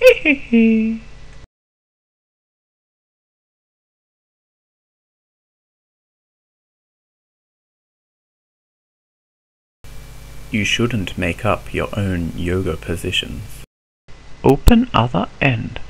You shouldn't make up your own yoga positions. Open other end.